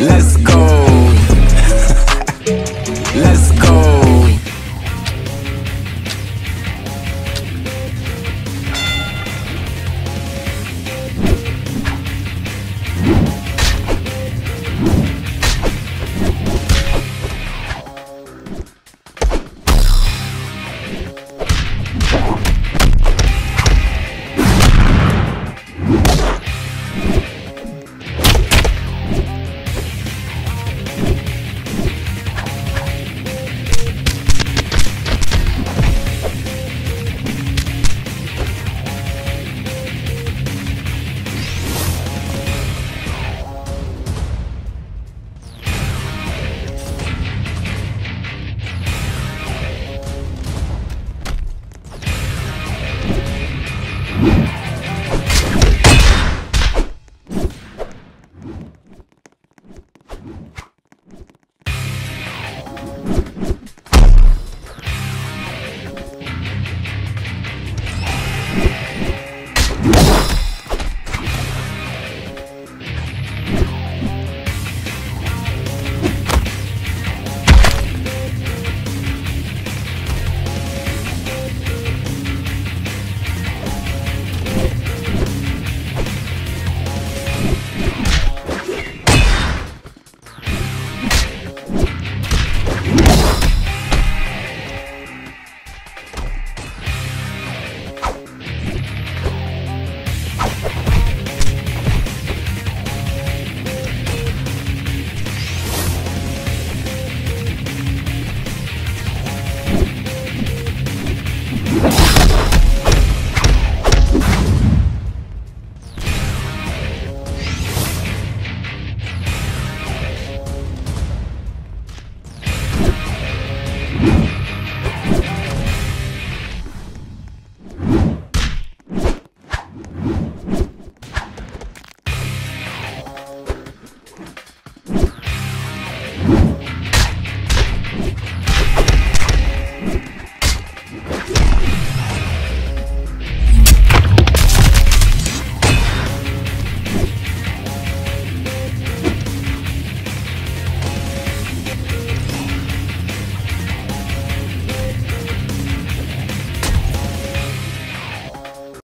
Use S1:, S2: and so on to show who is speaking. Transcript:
S1: Let's go.